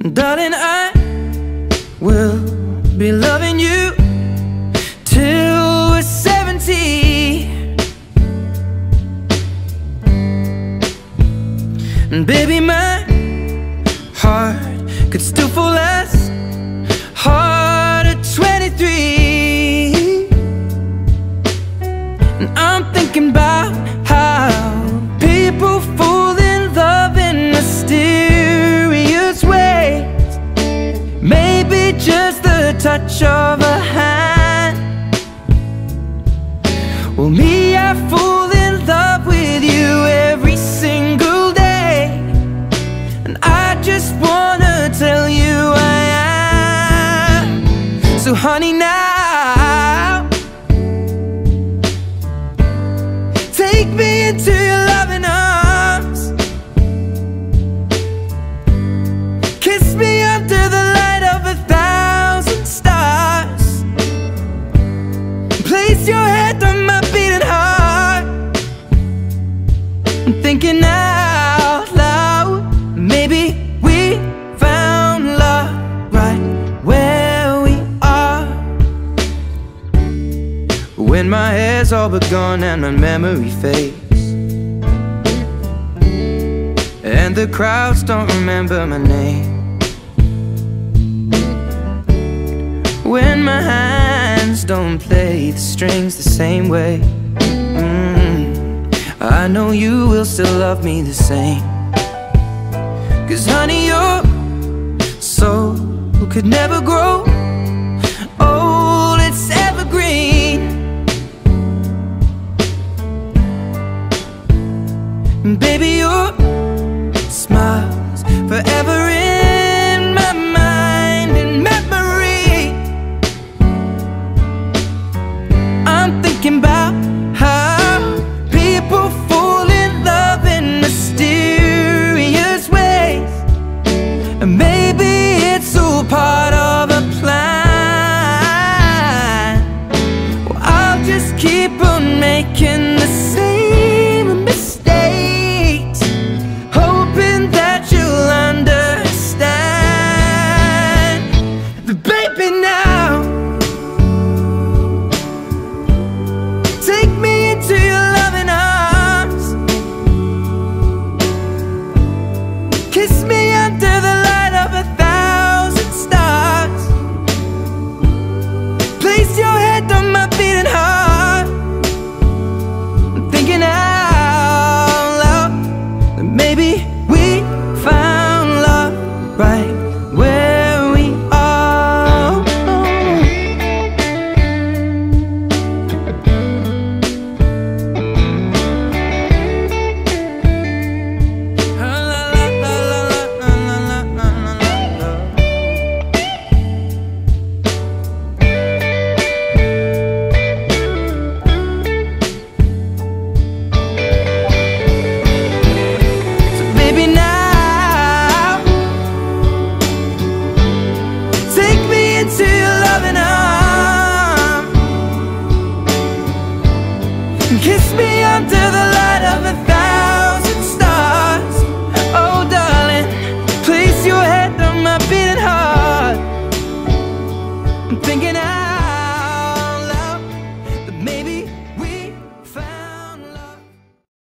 Darling, I will be loving you till we're 70 And baby, my heart could still fall as hard touch of a hand. Well, me, I fall in love with you every single day. And I just wanna tell you I am. So honey, now I'm thinking out loud. Maybe we found love right where we are. When my hair's all but gone and my memory fades. And the crowds don't remember my name. When my hands don't play the strings the same way I know you will still love me the same. Cause honey, your soul could never grow maybe we found love right Under the light of a